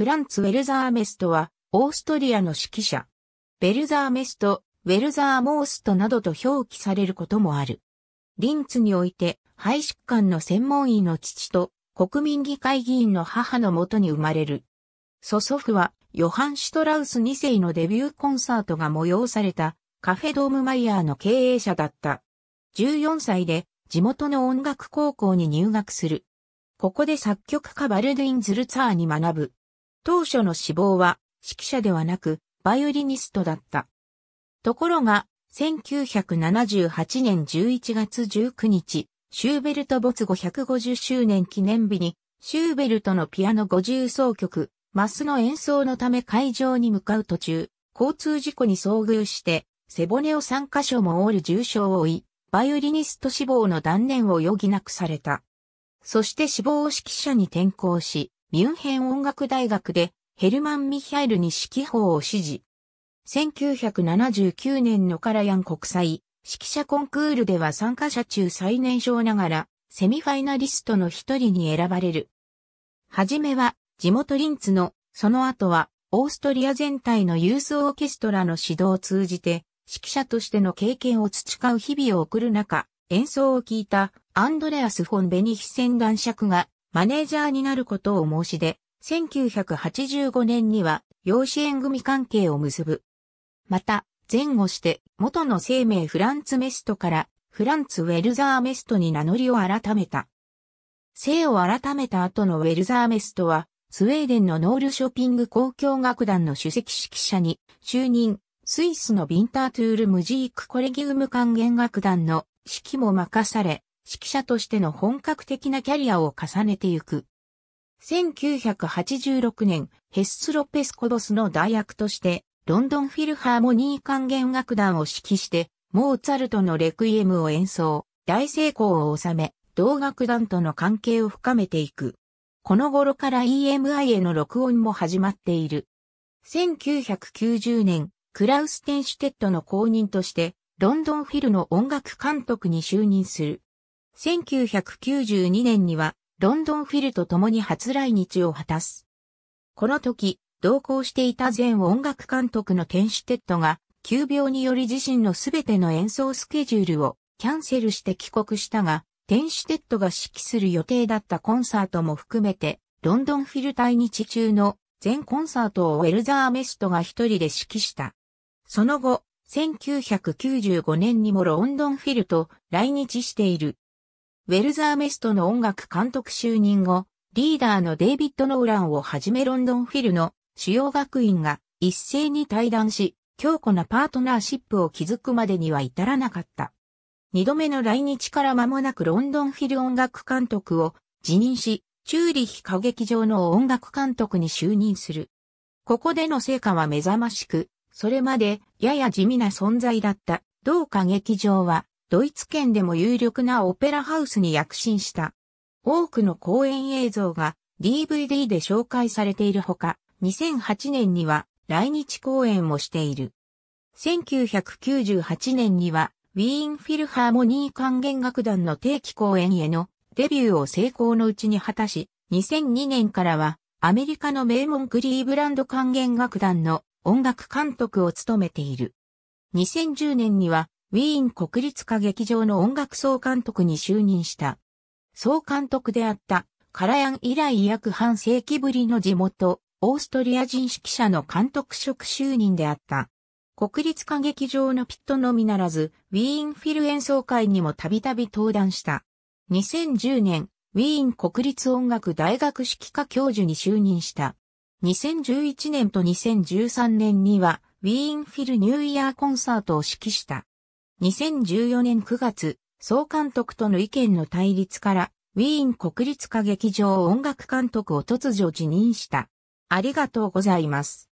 フランツ・ウェルザーメストは、オーストリアの指揮者。ベルザーメスト、ウェルザーモーストなどと表記されることもある。リンツにおいて、肺疾患の専門医の父と国民議会議員の母のもとに生まれる。祖祖父は、ヨハン・シュトラウス2世のデビューコンサートが催されたカフェドームマイヤーの経営者だった。14歳で地元の音楽高校に入学する。ここで作曲家バルディン・ズルツァーに学ぶ。当初の志望は指揮者ではなくバイオリニストだった。ところが、1978年11月19日、シューベルト没後150周年記念日に、シューベルトのピアノ50奏曲、マスの演奏のため会場に向かう途中、交通事故に遭遇して、背骨を3カ所も折る重傷を負い、バイオリニスト志望の断念を余儀なくされた。そして志望指揮者に転校し、ミュンヘン音楽大学でヘルマン・ミヒャイルに指揮法を指示。1979年のカラヤン国際指揮者コンクールでは参加者中最年少ながらセミファイナリストの一人に選ばれる。はじめは地元リンツの、その後はオーストリア全体のユースオーケストラの指導を通じて指揮者としての経験を培う日々を送る中、演奏を聞いたアンドレアス・フォン・ベニヒセン男爵がマネージャーになることを申し出、1985年には養子縁組関係を結ぶ。また、前後して元の生命フランツ・メストからフランツ・ウェルザーメストに名乗りを改めた。姓を改めた後のウェルザーメストは、スウェーデンのノールショッピング交響楽団の主席指揮者に就任、スイスのビンタートゥール・ムジーク・コレギウム管弦楽団の指揮も任され、指揮者としての本格的なキャリアを重ねてゆく。1986年、ヘスス・ロペスコボスの代役として、ロンドンフィルハーモニー管弦楽団を指揮して、モーツァルトのレクイエムを演奏、大成功を収め、同楽団との関係を深めていく。この頃から EMI への録音も始まっている。1990年、クラウス・テンシュテットの後任として、ロンドンフィルの音楽監督に就任する。1992年には、ロンドンフィルと共に初来日を果たす。この時、同行していた前音楽監督のテンシュテッドが、急病により自身のすべての演奏スケジュールをキャンセルして帰国したが、テンシュテッドが指揮する予定だったコンサートも含めて、ロンドンフィル滞日中の全コンサートをウェルザーメストが一人で指揮した。その後、1995年にもロンドンフィルと来日している。ウェルザーメストの音楽監督就任後、リーダーのデイビッド・ノーランをはじめロンドンフィルの主要学院が一斉に対談し、強固なパートナーシップを築くまでには至らなかった。二度目の来日から間もなくロンドンフィル音楽監督を辞任し、チューリヒ歌劇場の音楽監督に就任する。ここでの成果は目覚ましく、それまでやや地味な存在だった同歌劇場は、ドイツ圏でも有力なオペラハウスに躍進した。多くの公演映像が DVD で紹介されているほか、2008年には来日公演もしている。1998年にはウィーンフィルハーモニー管弦楽団の定期公演へのデビューを成功のうちに果たし、2002年からはアメリカの名門クリーブランド管弦楽団の音楽監督を務めている。2010年にはウィーン国立歌劇場の音楽総監督に就任した。総監督であったカラヤン以来約半世紀ぶりの地元オーストリア人指揮者の監督職就任であった。国立歌劇場のピットのみならず、ウィーンフィル演奏会にもたびたび登壇した。2010年、ウィーン国立音楽大学指揮科教授に就任した。2011年と2013年には、ウィーンフィルニューイヤーコンサートを指揮した。2014年9月、総監督との意見の対立から、ウィーン国立歌劇場音楽監督を突如辞任した。ありがとうございます。